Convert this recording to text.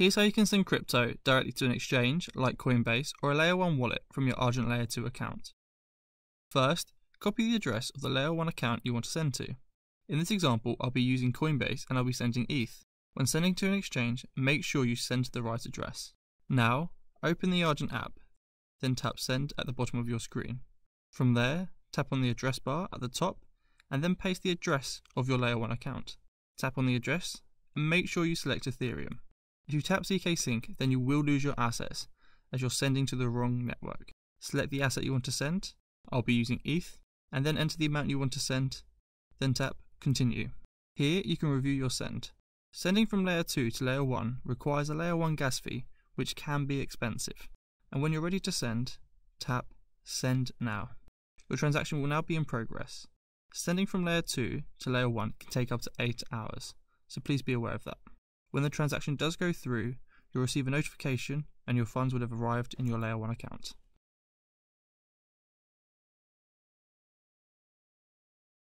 Here's how you can send crypto directly to an exchange like Coinbase or a Layer 1 wallet from your Argent Layer 2 account. First, copy the address of the Layer 1 account you want to send to. In this example, I'll be using Coinbase and I'll be sending ETH. When sending to an exchange, make sure you send to the right address. Now, open the Argent app, then tap Send at the bottom of your screen. From there, tap on the address bar at the top and then paste the address of your Layer 1 account. Tap on the address and make sure you select Ethereum. If you tap zkSync, then you will lose your assets as you're sending to the wrong network. Select the asset you want to send. I'll be using ETH, and then enter the amount you want to send. Then tap Continue. Here you can review your send. Sending from layer 2 to layer 1 requires a layer 1 gas fee, which can be expensive. And when you're ready to send, tap Send Now. Your transaction will now be in progress. Sending from layer 2 to layer 1 can take up to 8 hours, so please be aware of that. When the transaction does go through, you'll receive a notification and your funds will have arrived in your Layer 1 account.